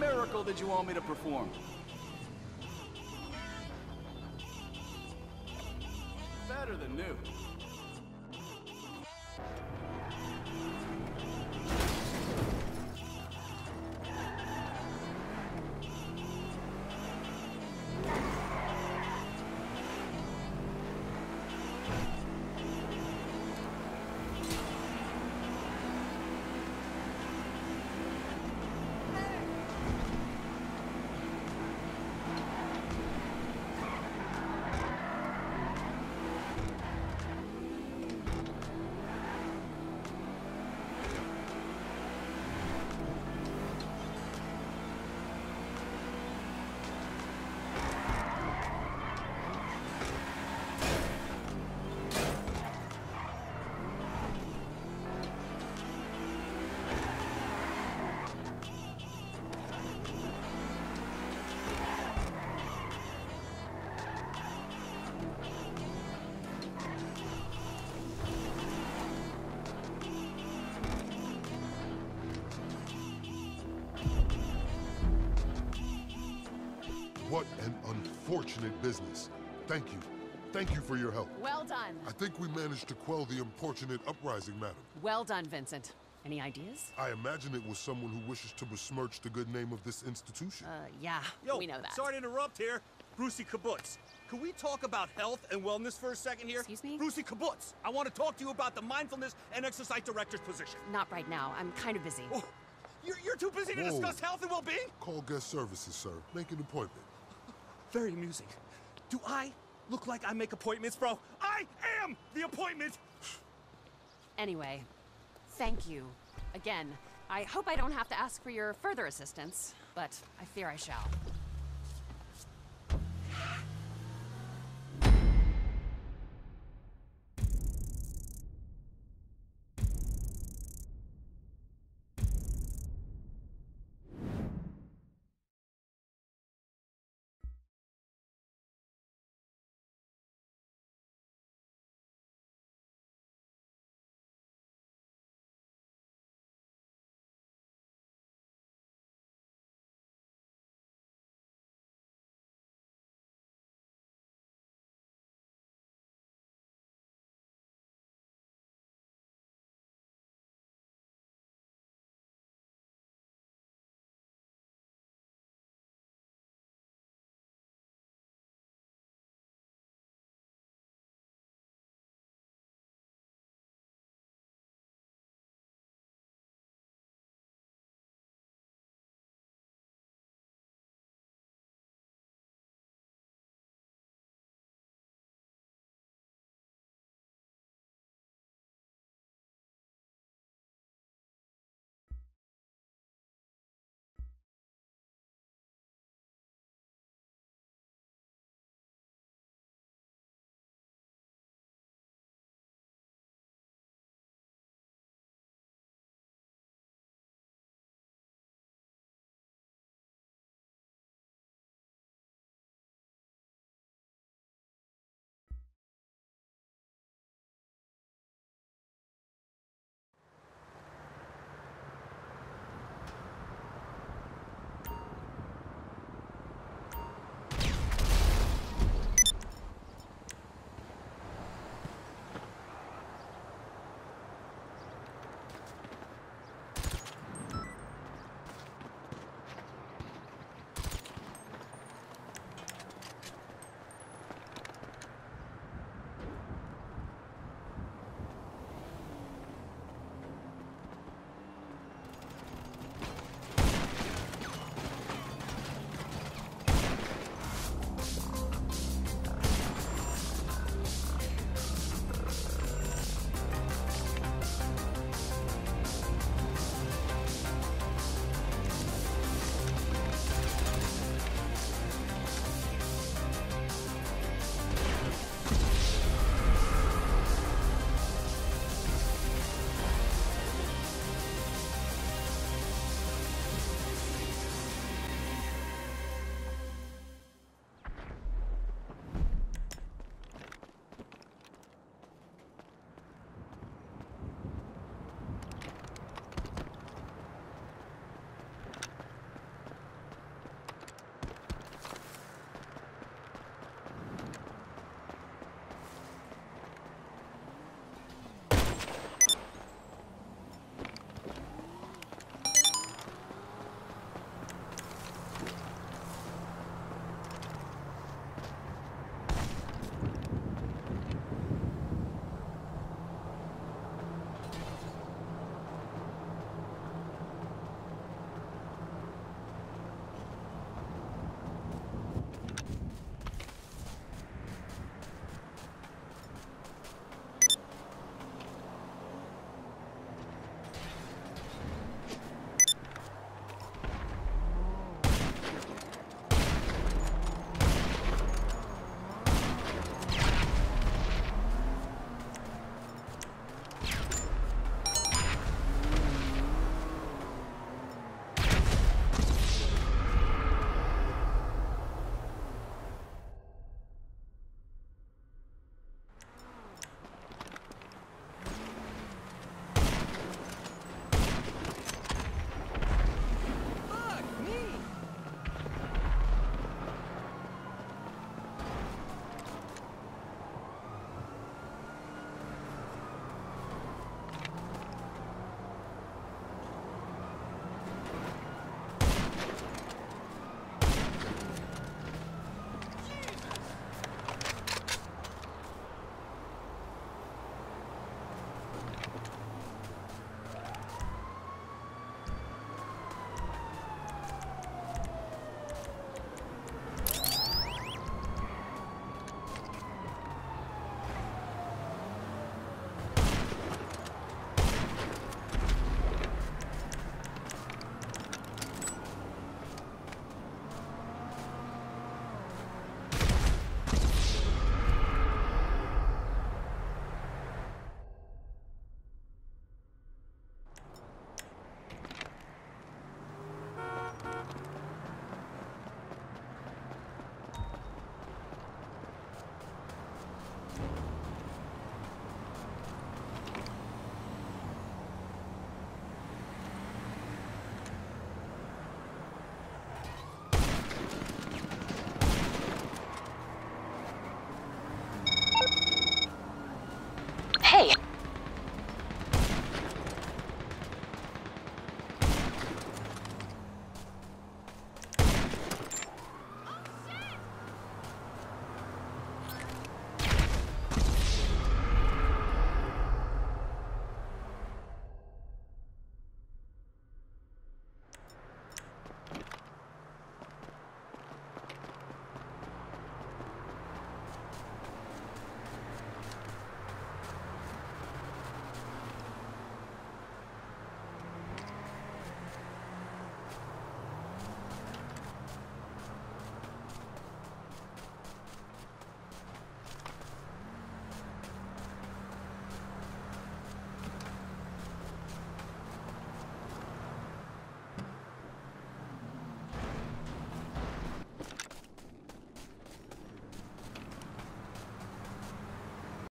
miracle did you want me to perform? What an unfortunate business. Thank you. Thank you for your help. Well done. I think we managed to quell the importunate uprising, madam. Well done, Vincent. Any ideas? I imagine it was someone who wishes to besmirch the good name of this institution. Uh, yeah, Yo, we know that. sorry to interrupt here. Brucie Kibbutz. Can we talk about health and wellness for a second here? Excuse me? Brucie Kibbutz. I want to talk to you about the mindfulness and exercise director's position. Not right now. I'm kind of busy. Oh, you're, you're too busy to discuss health and well-being? Call guest services, sir. Make an appointment. Very amusing. Do I look like I make appointments, bro? I am the appointment! Anyway, thank you. Again, I hope I don't have to ask for your further assistance, but I fear I shall.